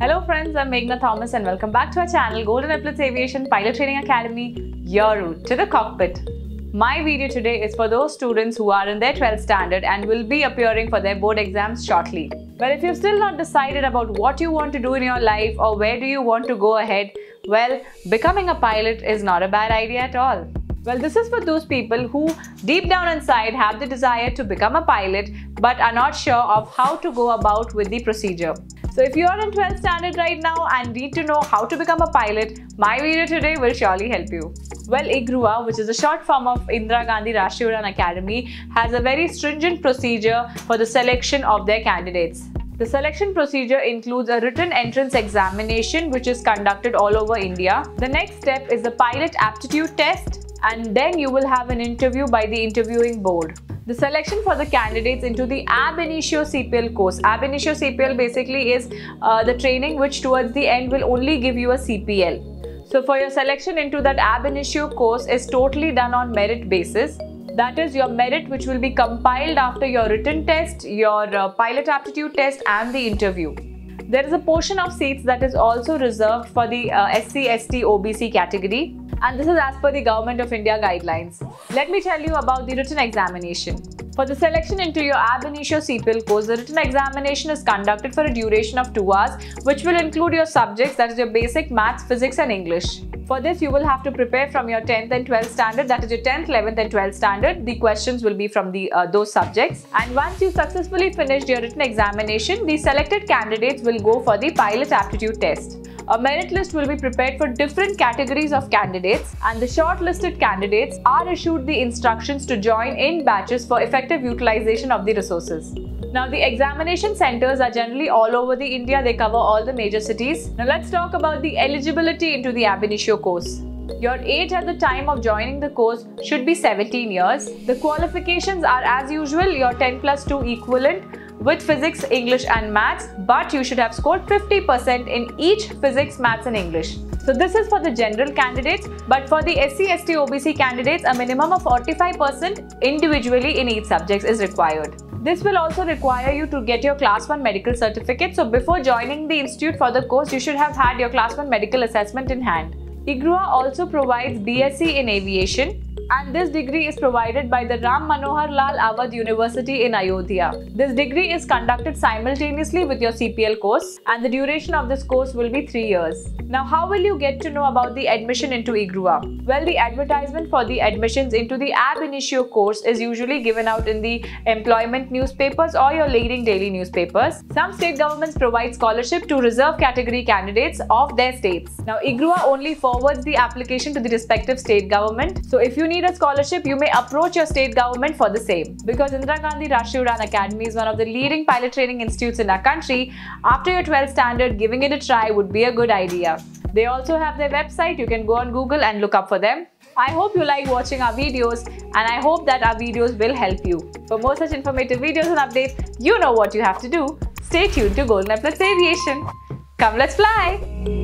Hello friends, I'm Meghna Thomas and welcome back to our channel Golden Epaulettes Aviation Pilot Training Academy, your route to the cockpit. My video today is for those students who are in their 12th standard and will be appearing for their board exams shortly. Well, if you've still not decided about what you want to do in your life or where do you want to go ahead, well, becoming a pilot is not a bad idea at all. Well, this is for those people who deep down inside have the desire to become a pilot but are not sure of how to go about with the procedure. So if you are in 12th standard right now and need to know how to become a pilot, my video today will surely help you. Well, IGRUA, which is a short form of Indira Gandhi Rashtriya Academy, has a very stringent procedure for the selection of their candidates. The selection procedure includes a written entrance examination which is conducted all over India. The next step is the pilot aptitude test and then you will have an interview by the interviewing board. The selection for the candidates into the ab initio CPL course. Ab initio CPL basically is uh, the training which towards the end will only give you a CPL. So for your selection into that ab initio course is totally done on merit basis. That is your merit which will be compiled after your written test, your uh, pilot aptitude test and the interview. There is a portion of seats that is also reserved for the uh, SC, ST, OBC category and this is as per the Government of India guidelines. Let me tell you about the written examination. For the selection into your ab initio CPL course, the written examination is conducted for a duration of 2 hours, which will include your subjects that is your basic maths, physics and English. For this, you will have to prepare from your 10th and 12th standard, that is your 10th, 11th and 12th standard. The questions will be from the uh, those subjects. And once you successfully finished your written examination, the selected candidates will go for the pilot aptitude test. A merit list will be prepared for different categories of candidates and the shortlisted candidates are issued the instructions to join in batches for effective utilization of the resources. Now the examination centers are generally all over the India. They cover all the major cities. Now let's talk about the eligibility into the ab initio course. Your age at the time of joining the course should be 17 years. The qualifications are as usual your 10 plus 2 equivalent with physics, English and maths but you should have scored 50% in each physics, maths and English. So this is for the general candidates but for the SC, ST, OBC candidates a minimum of 45% individually in each subject is required. This will also require you to get your class 1 medical certificate. So before joining the institute for the course, you should have had your class 1 medical assessment in hand. IGRUA also provides BSc in aviation and this degree is provided by the Ram Manohar Lal Awadh University in Ayodhya. This degree is conducted simultaneously with your CPL course and the duration of this course will be 3 years. Now how will you get to know about the admission into IGRUA? Well the advertisement for the admissions into the ab initio course is usually given out in the employment newspapers or your leading daily newspapers. Some state governments provide scholarship to reserve category candidates of their states. Now IGRUA only forwards the application to the respective state government. So if you need a scholarship, you may approach your state government for the same. Because Indira Gandhi Rashtriya Udan Academy is one of the leading pilot training institutes in our country, after your 12th standard, giving it a try would be a good idea. They also have their website, you can go on Google and look up for them. I hope you like watching our videos and I hope that our videos will help you. For more such informative videos and updates, you know what you have to do. Stay tuned to Golden Epaulettes Aviation. Come let's fly!